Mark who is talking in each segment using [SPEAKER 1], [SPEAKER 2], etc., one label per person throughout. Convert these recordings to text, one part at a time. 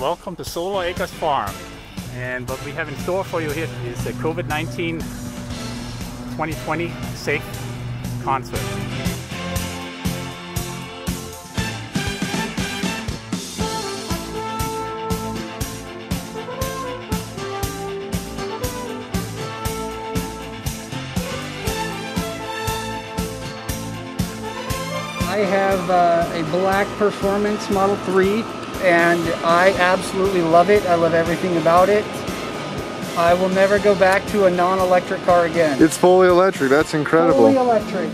[SPEAKER 1] welcome to Solar Acres Farm. And what we have in store for you here is the COVID-19 2020 Safe Concert.
[SPEAKER 2] I have uh, a black Performance Model 3 and I absolutely love it. I love everything about it. I will never go back to a non-electric car again.
[SPEAKER 3] It's fully electric. That's incredible.
[SPEAKER 2] Fully electric.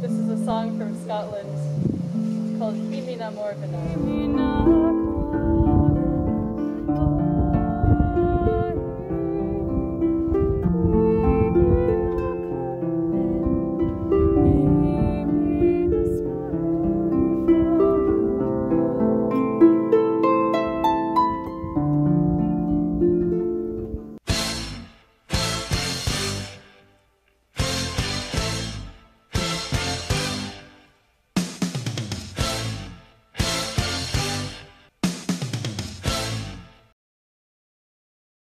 [SPEAKER 4] This is a song from Scotland called Himina Morvina.